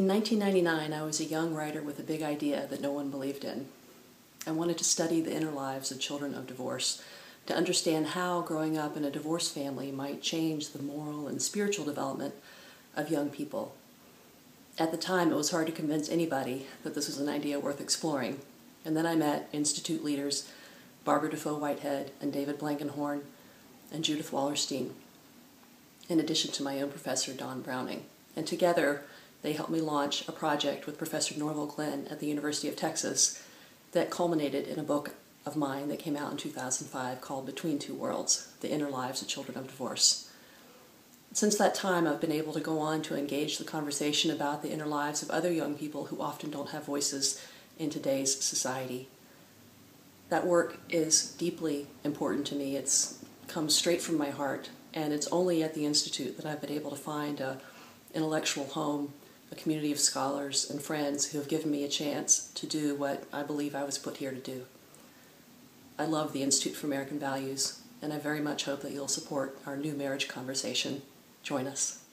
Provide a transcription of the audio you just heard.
In 1999, I was a young writer with a big idea that no one believed in. I wanted to study the inner lives of children of divorce, to understand how growing up in a divorced family might change the moral and spiritual development of young people. At the time, it was hard to convince anybody that this was an idea worth exploring. And then I met Institute leaders Barbara Dafoe Whitehead and David Blankenhorn and Judith Wallerstein, in addition to my own professor, Don Browning. And together, they helped me launch a project with Professor Norval Glenn at the University of Texas that culminated in a book of mine that came out in 2005 called Between Two Worlds The Inner Lives of Children of Divorce. Since that time, I've been able to go on to engage the conversation about the inner lives of other young people who often don't have voices in today's society. That work is deeply important to me. It's comes straight from my heart, and it's only at the Institute that I've been able to find a intellectual home a community of scholars and friends who have given me a chance to do what I believe I was put here to do. I love the Institute for American Values, and I very much hope that you'll support our new marriage conversation. Join us.